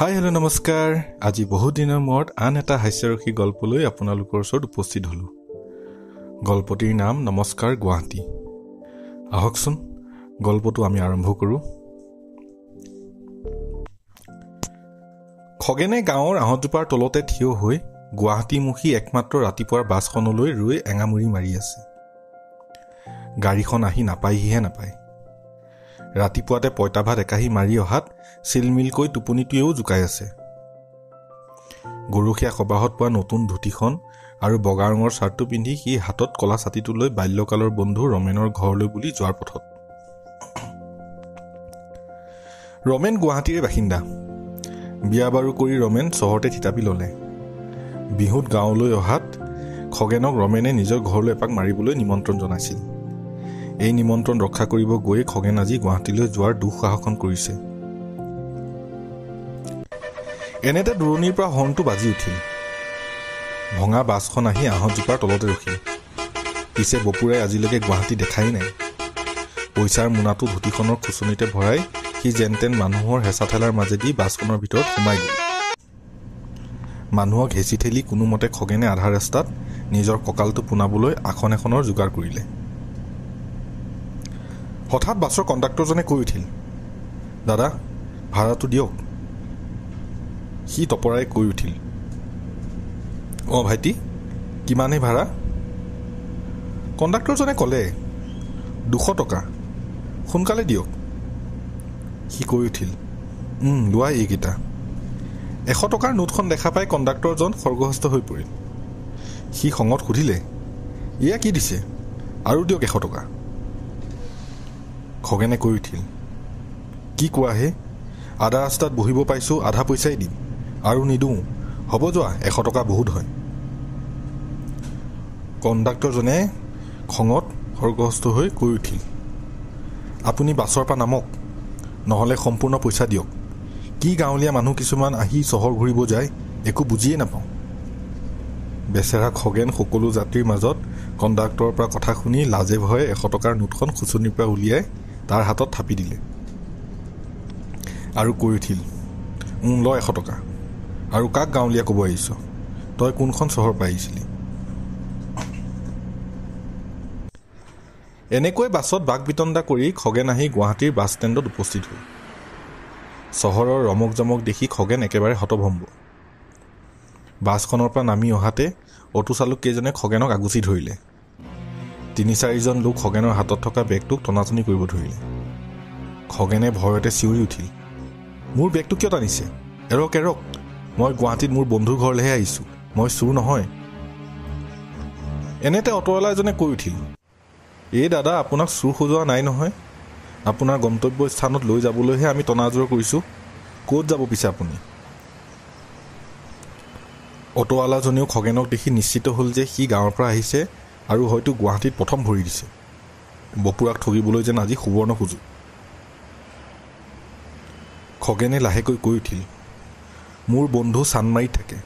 Hi hello নমস্কাৰ। আজি বহুত দিনৰ মূৰত আন এটা হাস্যৰসী গল্পলৈ আপোনালোকৰ ওচৰত উপস্থিত হ'লোঁ। গল্পটিৰ নাম নমস্কাৰ গুৱাহাটী। আহকচোন গল্পটো আমি আৰম্ভ কৰোঁ। খগেনে গাঁৱৰ আহঁতজোপাৰ তলতে থিয় হৈ গুৱাহাটীমুখী একমাত্ৰ ৰাতিপুৱাৰ বাছখনলৈ ৰৈ এঙামুৰি মাৰি আছে। গাড়ীখন আহি নাপায়হিহে নাপায়। ৰাতিপুৱাতে পইতা ভাত একাহী মাৰি অহাত চিলমিলকৈ টোপনিটোৱেও জোকাই আছে। গৰখীয়া সবাহত পোৱা নতুন ধুতিখন আৰু বগা ৰঙৰ চাৰ্টটো পিন্ধি সি হাতত কলা ছাতিটো লৈ বাল্যকালৰ বন্ধু ৰমেনৰ ঘৰলৈ বুলি যোৱাৰ পথত। ৰমেন গুৱাহাটীৰে বাসিন্দা। বিয়া বাৰু কৰি ৰমেন চহৰতে থিতাপি ল'লে। বিহুত গাঁৱলৈ অহাত খগেনক ৰমেনে নিজৰ ঘৰলৈ এপাক মাৰিবলৈ নিমন্ত্ৰণ জনাইছিল। এই নিমন্ত্ৰণ ৰক্ষা কৰিব গৈ খগেন আজি গুৱাহাটীলৈ যোৱাৰ দুঃসাহসন কৰিছে। এনেতে দূৰণিৰ পৰা হৰ্ণটো বাজি উঠিল। ভঙা বাছখন আহি আহঁতজোপাৰ তলতে ৰখিল। পিছে বপুৰাই আজিলৈকে গুৱাহাটী দেখাই নাই। পইচাৰ মোনাটো ধুতিখনৰ খুচনিতে ভৰাই সি যেন তেন মানুহৰ হেঁচা ঠেলাৰ মাজেদি বাছখনৰ ভিতৰত সোমাই গ'ল। মানুহক হেঁচি ঠেলি কোনোমতে খগেনে আধা ৰাস্তাত নিজৰ কঁকালটো পোনাবলৈ আসন এখনৰ যোগাৰ কৰিলে। হঠাৎ বাছৰ কণ্ডাক্টৰজনে কৈ উঠিল দাদা ভাড়াটো দিয়ক। সি তপৰাই কৈ উঠিল অঁ ভাইটি কিমানহে ভাড়া? কণ্ডাক্টৰজনে ক'লে দুশ টকা সোনকালে দিয়ক। সি কৈ উঠিল লোৱা এইকেইটা। এশ টকাৰ নোটখন দেখা পাই কণ্ডাক্টৰজন সৰ্গহস্ত হৈ পৰিল। সি খঙত সুধিলে এয়া কি দিছে? আৰু দিয়ক এশ টকা। খগেনে কৈ উঠিল কি কোৱাহে আধা ৰাস্তাত বহিব পাইছোঁ আধা পইচাই দিম। আৰু নিদিওঁ হ'ব যোৱা এশ টকা বহুত হয়। কণ্ডাক্টৰজনে খঙত সৰ্গহস্ত হৈ কৈ উঠিল আপুনি বাছৰ পৰা নামক নহ'লে সম্পূৰ্ণ পইচা দিয়ক। কি গাঁৱলীয়া মানুহ কিছুমান আহি চহৰ ঘূৰিব যায় একো বুজিয়ে নাপাওঁ। বেচেৰা খগেন সকলো যাত্ৰীৰ মাজত কণ্ডাক্টৰৰ পৰা কথা শুনি লাজে ভয়ে এশ টকাৰ নোটখন খুচনিৰ পৰা উলিয়াই তাৰ হাতত থাপি দিলে। আৰু কৈ উঠিল ল এশ টকা। আৰু কাক গাঁৱলীয়া ক'ব আহিছ? তই কোনখন চহৰ পৰা আহিছিলি? এনেকৈ বাছত বাক বিতণ্ডা কৰি খগেন আহি গুৱাহাটীৰ বাছ ষ্টেণ্ডত উপস্থিত হ'ল। চহৰৰ ৰমক জমক দেখি খগেন একেবাৰে হতভম্ব। বাছখনৰ পৰা নামি অহাতে অটো চালক কেইজনে খগেনক আগুচি ধৰিলে। তিনি চাৰিজন লোক খগেনৰ হাতত থকা বেগটোক টনাটনি কৰিব ধৰিলে। খগেনে ভয়তে চিঞৰি উঠিল মোৰ বেগটো কিয় টানিছে? এৰক এৰক মই গুৱাহাটীত মোৰ বন্ধুৰ ঘৰলৈহে আহিছোঁ মই চুৰ নহয়। এনেতে অট'ৱালা এজনে কৈ উঠিল এই দাদা আপোনাক চুৰ সজোৱা নাই নহয়। আপোনাৰ গন্তব্য স্থানত লৈ যাবলৈহে আমি টনাজোৰ কৰিছোঁ। ক'ত যাব পিছে আপুনি? অট'ৱালাজনেও খগেনক দেখি নিশ্চিত হ'ল যে সি গাঁৱৰ পৰা আহিছে। আৰু হয়তো গুৱাহাটীত প্ৰথম ভৰি দিছে। বপুৰাক ঠগিবলৈ যেন আজি সুবৰ্ণ সুযোগ। খগেনে লাহেকৈ কৈ উঠিল মোৰ বন্ধু চানমাৰীত থাকে।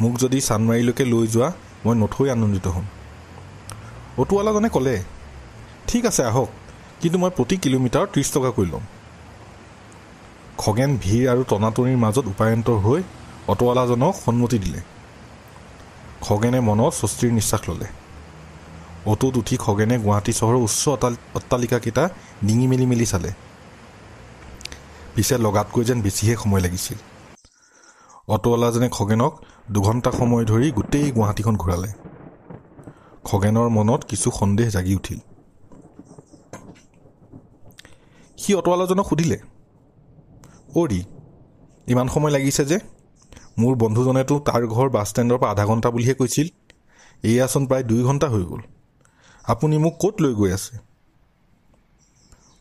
মোক যদি চানমাৰীলৈকে লৈ যোৱা মই নথৈ আনন্দিত হ'ম অটোৱালাজনে ক'লে ঠিক আছে আহক কিন্তু মই প্ৰতি কিলোমিটাৰ ত্ৰিছ টকাকৈ ল'ম খগেন ভিৰ আৰু টনাটনিৰ মাজত উপায়ন্তৰ হৈ অটোৱালাজনক সন্মতি দিলে। খগেনে মনত স্বস্তিৰ নিশ্বাস ল'লে। অটোত উঠি খগেনে গুৱাহাটী চহৰৰ উচ্চ অট্টালিকাকেইটা ডিঙি মেলি মেলি চালে। পিছে লগাতকৈ যেন বেছিহে সময় লাগিছিল। অটোৱালাজনে খগেনক দুঘণ্টা সময় ধৰি গোটেই গুৱাহাটীখন ঘূৰালে। খগেনৰ মনত কিছু সন্দেহ জাগি উঠিল। সি অটোৱালাজনক সুধিলে অ'ৰি ইমান সময় লাগিছে যে? মোৰ বন্ধুজনেতো তাৰ ঘৰ বাছ ষ্টেণ্ডৰ পৰা আধা ঘণ্টা বুলিহে কৈছিল। এয়াচোন প্ৰায় দুই ঘণ্টা হৈ গ'ল। আপুনি মোক ক'ত লৈ গৈ আছে?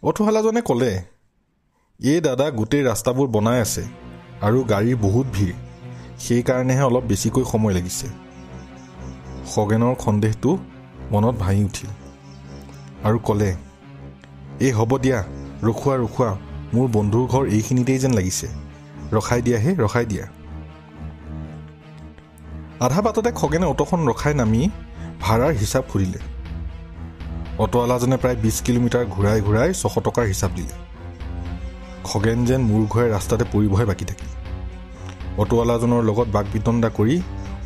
অটোৱালাজনে ক'লে এই দাদা গোটেই ৰাস্তাবোৰ বনাই আছে আৰু গাড়ীৰ বহুত ভিৰ। সেইকাৰণেহে অলপ বেছিকৈ সময় লাগিছে। খগেনৰ সন্দেহটো মনত ভাঙি উঠিল আৰু ক'লে এই হ'ব দিয়া ৰখোৱা ৰখোৱা মোৰ বন্ধুৰ ঘৰ এইখিনিতেই যেন লাগিছে। ৰখাই দিয়াহে ৰখাই দিয়া। আধা বাটতে খগেনে অটোখন ৰখাই নামি ভাড়াৰ হিচাপ সুধিলে অটোৱালাজনে প্ৰায় বিছ কিলোমিটাৰ ঘূৰাই ঘূৰাই ছশ টকাৰ হিচাপ দিলে। খগেন যেন মূৰ ঘূৰাই ৰাস্তাতে পৰিবহে বাকী থাকিল অটোৱালাজনৰ লগত বাক বিতণ্ডা কৰি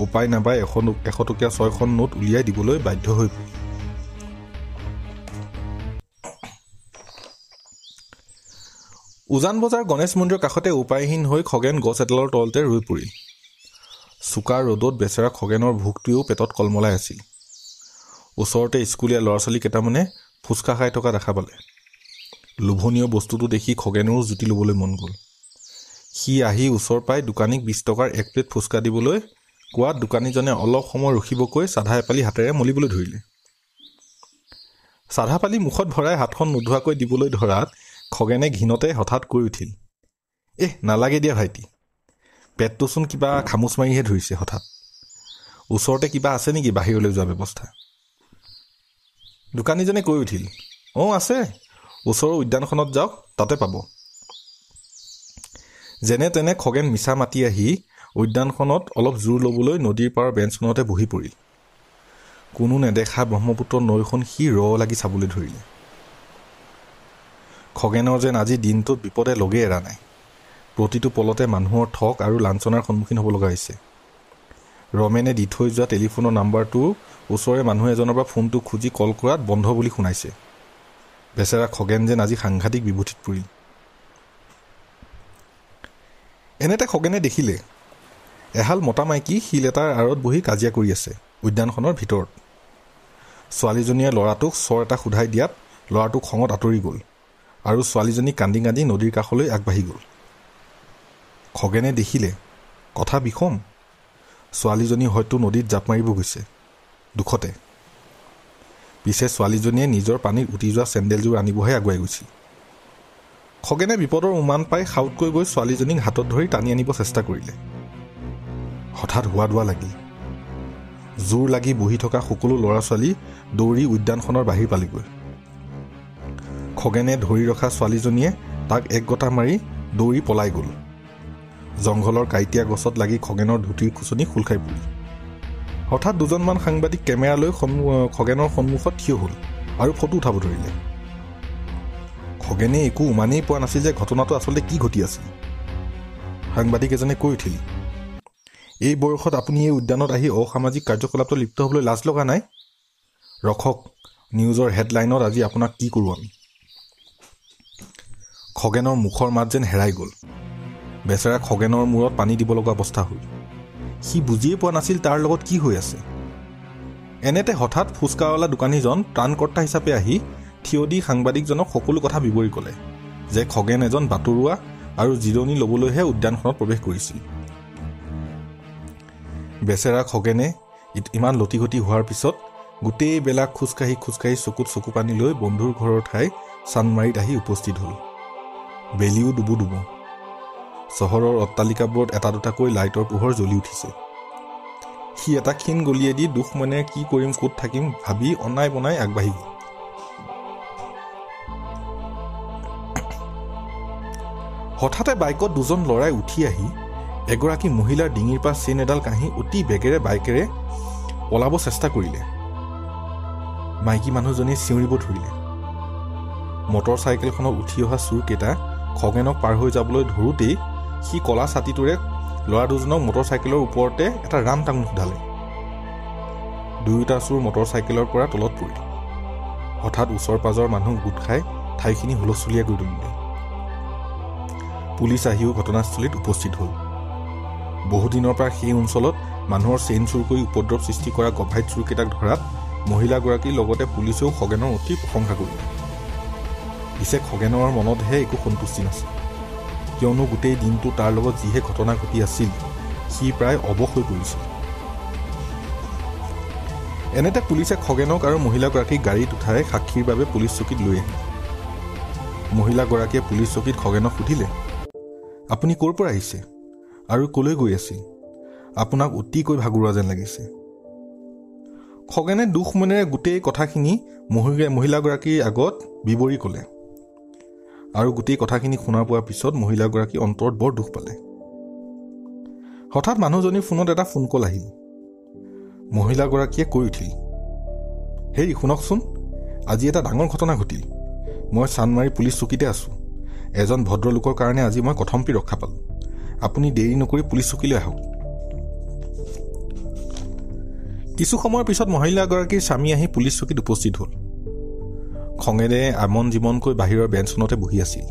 উপায় নাপাই এশ এশ টকীয়া ছয়খন নোট উলিয়াই দিবলৈ বাধ্য হৈ পৰিল। উজান বজাৰ গণেশ মন্দিৰৰ কাষতে উপায়হীন হৈ খগেন গছ এডালৰ তলতে ৰৈ পৰিল। চোকা ৰ'দত বেচেৰা খগেনৰ ভোকটোৱেও পেটত কলমলাই আছিল। ওচৰতে স্কুলীয়া ল'ৰা ছোৱালী কেইটামানে ফুচকা খাই থকা দেখা পালে। লোভনীয় বস্তুটো দেখি খগেনৰো জুতি ল'বলৈ মন গ'ল। সি আহি ওচৰ পাই দোকানীক বিছ টকাৰ এক প্লেট ফুচকা দিবলৈ কোৱাত দোকানীজনে অলপ সময় ৰখিবকৈ চাধা এপালি হাতেৰে মলিবলৈ ধৰিলে। চাধা পালি মুখত ভৰাই হাতখন নোধোৱাকৈ দিবলৈ ধৰাত খগেনে ঘীণতে হঠাৎ কৈ উঠিল এহ নালাগে দিয়া ভাইটি। পেটটোচোন কিবা খামুচ মাৰিহে ধৰিছে হঠাৎ। ওচৰতে কিবা আছে নেকি বাহিৰলৈ যোৱা ব্যৱস্থা? দোকানীজনে কৈ উঠিল অঁ আছে। ওচৰৰ উদ্যানখনত যাওক তাতে পাব। যেনে তেনে খগেন মিছা মাতি আহি উদ্যানখনত অলপ জোৰ ল'বলৈ নদীৰ পাৰৰ বেঞ্চখনতে বহি পৰিল। কোনো নেদেখা ব্ৰহ্মপুত্ৰ নৈখন সি ৰ লাগি চাবলৈ ধৰিলে। খগেনৰ যেন আজি দিনটোত বিপদে লগেই এৰা নাই। প্ৰতিটো পলতে মানুহৰ ঠগ আৰু লাঞ্চনাৰ সন্মুখীন হ'ব লগা হৈছে। ৰমেনে দি থৈ যোৱা টেলিফোনৰ নাম্বাৰটো ওচৰৰে মানুহ এজনৰ পৰা ফোনটো খুজি কল কৰাত বন্ধ বুলি শুনাইছে। বেচেৰা খগেন যেন আজি সাংঘাতিক বিভূতিত পৰিল। এনেতে খগেনে দেখিলে। এহাল মতা মাইকী শিল এটাৰ আঁৰত বহি কাজিয়া কৰি আছে উদ্যানখনৰ ভিতৰত। ছোৱালীজনীয়ে ল'ৰাটোক চৰ এটা সোধাই দিয়াত ল'ৰাটোক খঙত আঁতৰি গ'ল আৰু ছোৱালীজনী কান্দি কান্দি নদীৰ কাষলৈ আগবাঢ়ি গ'ল। খগেনে দেখিলে কথা বিষম ছোৱালীজনী হয়তো নদীত জাপ মাৰিব গৈছে। দুখতে। পিছে ছোৱালীজনীয়ে নিজৰ পানীত উটি যোৱা চেণ্ডেলযোৰ আনিবহে আগুৱাই গৈছিল। খগেনে বিপদৰ উমান পাই সাউতকৈ গৈ ছোৱালীজনীক হাতত ধৰি টানি আনিব চেষ্টা কৰিলে। হঠাৎ হোৱা দোৱা লাগিল। জোৰ লাগি বহি থকা সকলো ল'ৰা ছোৱালী দৌৰি উদ্যানখনৰ বাহিৰ পালেগৈ। খগেনে ধৰি ৰখা ছোৱালীজনীয়ে তাক এক গটা মাৰি দৌৰি পলাই গ'ল। জংঘলৰ কাইটীয়া গছত লাগি খগেনৰ ধুতিৰ খুচনি খোল খাই পৰিল। হঠাৎ দুজনমান সাংবাদিক কেমেৰালৈ খগেনৰ সন্মুখত থিয় হ'ল আৰু ফটো উঠাব ধৰিলে। খগেনে একো উমানেই পোৱা নাছিল যে ঘটনাটো আচলতে কি ঘটি আছিল। সাংবাদিক এজনে কৈ উঠিল এই বয়সত আপুনি এই উদ্যানত আহি অসামাজিক কাৰ্যকলাপত লিপ্ত হ'বলৈ লাজ লগা নাই? ৰখক নিউজৰ হেডলাইনত আজি আপোনাক কি কৰোঁ আমি? খগেনৰ মুখৰ মাত যেন হেৰাই গ'ল। বেচেৰা খগেনৰ মূৰত পানী দিব লগা অৱস্থা হ'ল। সি বুজিয়ে পোৱা নাছিল তাৰ লগত কি হৈ আছে। এনেতে হঠাৎ ফুচকাৱালা দোকানীজন ত্ৰাণকৰ্তা হিচাপে আহি থিয় দি সাংবাদিকজনক সকলো কথা বিৱৰি ক'লে যে খগেন এজন বাতৰুৱা আৰু জিৰণি ল'বলৈহে উদ্যানখনত প্ৰৱেশ কৰিছিল। বেচেৰা খগেনে ইমান লটিঘটি হোৱাৰ পিছত গোটেই বেলা খোজকাঢ়ি খোজকাঢ়ি চকুত চকু পানী লৈ বন্ধুৰ ঘৰৰ ঠাই চানমাৰীত আহি উপস্থিত হ'ল। বেলিও ডুবু ডুবু। চহৰৰ অট্টালিকাবোৰত এটা দুটাকৈ লাইটৰ পোহৰ জ্বলি উঠিছে। সি এটা ক্ষীণ গলিয়েদি দুখ মানে কি কৰিম ক'ত থাকিম ভাবি অনাই বনাই আগবাঢ়ি গ'ল। হঠাতে বাইকত দুজন ল'ৰাই উঠি আহি এগৰাকী মহিলাৰ ডিঙিৰ পৰা চেইন এডাল কাঢ়ি অতি বেগেৰে বাইকেৰে পলাব চেষ্টা কৰিলে। মাইকী মানুহজনীয়ে চিঞৰিব ধৰিলে। মটৰ চাইকেলখনত উঠি অহা চোৰকেইটা খগেনক পাৰ হৈ যাবলৈ ধৰোঁতেই সি কলা ছাতিটোৰে ল'ৰা দুজনক মটৰ চাইকেলৰ ওপৰতে এটা ৰাম টাঙোন সোধালে। দুয়োটা চোৰ মটৰ চাইকেলৰ পৰা তলত পৰিল। হঠাৎ ওচৰ পাজৰ মানুহ গোট খাই ঠাইখিনি হুলস্থুলীয়া কৰি তুলিলে। পুলিচ আহিও ঘটনাস্থলীত উপস্থিত হ'ল। বহুদিনৰ পৰা সেই অঞ্চলত মানুহৰ চেইন চুৰ কৰি উপদ্ৰৱ সৃষ্টি কৰা গভাইত চোৰকেইটাক ধৰাত মহিলাগৰাকীৰ লগতে পুলিচেও খগেনৰ অতি প্ৰশংসা কৰিলে। পিছে খগেনৰ মনতহে একো সন্তুষ্টি নাছিল। কিয়নো গোটেই দিনটো তাৰ লগত যিহে ঘটনা ঘটি আছিল সি প্ৰায় অৱস হৈ পৰিছিল। এনেতে পুলিচে খগেনক আৰু মহিলাগৰাকীক গাড়ীত উঠাই সাক্ষীৰ বাবে পুলিচ চকীত লৈ আহিল। মহিলাগৰাকীয়ে পুলিচ চকীত খগেনক সুধিলে আপুনি ক'ৰ পৰা আহিছে? আৰু ক'লৈ গৈ আছিল? আপোনাক অতিকৈ ভাগৰুৱা যেন লাগিছে। খগেনে দুখ মনেৰে গোটেই কথাখিনি মহিলাগৰাকীৰ আগত বিৱৰি ক'লে। আৰু গোটেই কথাখিনি শুনা পোৱাৰ পিছত মহিলাগৰাকী অন্তৰত বৰ দুখ পালে। হঠাৎ মানুহজনীৰ ফোনত এটা ফোন কল আহিল। মহিলাগৰাকীয়ে কৈ উঠিল হেৰি শুনকচোন আজি এটা ডাঙৰ ঘটনা ঘটিল। মই চানমাৰী পুলিচ চকীতে আছোঁ। এজন ভদ্ৰলোকৰ কাৰণে আজি মই কথম্পি ৰক্ষা পালোঁ। আপুনি দেৰি নকৰি পুলিচ চকীলৈ আহক। কিছু সময়ৰ পিছত মহিলাগৰাকীৰ স্বামী আহি পুলিচ চকীত উপস্থিত হ'ল। খঙেৰে আমন জীৱনকৈ বাহিৰৰ বেঞ্চখনতে বহি আছিল।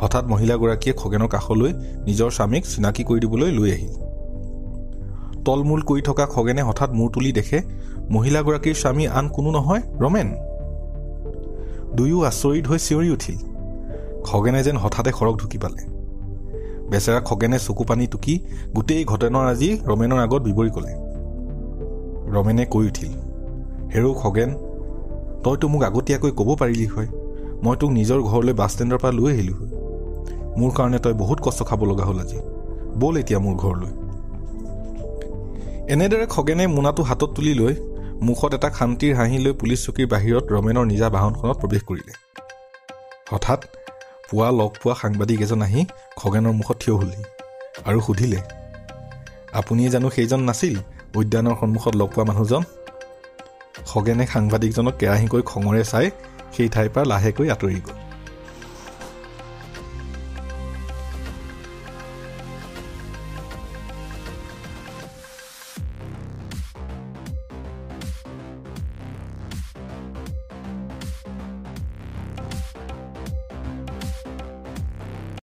হঠাৎ মহিলাগৰাকীয়ে খগেনৰ কাষলৈ নিজৰ স্বামীক চিনাকি কৰি দিবলৈ লৈ আহিল। তলমূল কৰি থকা খগেনে হঠাৎ মূৰ তুলি দেখে মহিলাগৰাকীৰ স্বামী আন কোনো নহয় ৰমেন। দুয়ো আচৰিত হৈ চিঞৰি উঠিল। খগেনে যেন হঠাতে সৰগ ঢুকি পালে। বেচেৰা খগেনে চকু পানী টুকি গোটেই ঘটনাৰাজি ৰমেনৰ আগত বিৱৰি ক'লে। ৰমেনে কৈ উঠিল হেৰৌ খগেন তইতো মোক আগতীয়াকৈ ক'ব পাৰিলি হয়। মই তোক নিজৰ ঘৰলৈ বাছ ষ্টেণ্ডৰ পৰা লৈ আহিলোঁ হয়। মোৰ কাৰণে তই বহুত কষ্ট খাব লগা হ'ল আজি। ব'ল এতিয়া মোৰ ঘৰলৈ। এনেদৰে খগেনে মোনাটো হাতত তুলি লৈ মুখত এটা শান্তিৰ হাঁহি লৈ পুলিচ চকীৰ বাহিৰত ৰমেনৰ নিজা বাহনখনত প্ৰৱেশ কৰিলে। হঠাৎ পুৱা লগ পোৱা সাংবাদিক এজন আহি খগেনৰ মুখত থিয় হ'লহি আৰু সুধিলে আপুনিয়ে জানো সেইজন নাছিল? উদ্যানৰ সন্মুখত লগ পোৱা মানুহজন? খগেনে সাংবাদিকজনক কেৰাহীকৈ খঙৰে চাই সেই ঠাইৰ পৰা লাহেকৈ আঁতৰি গ'ল।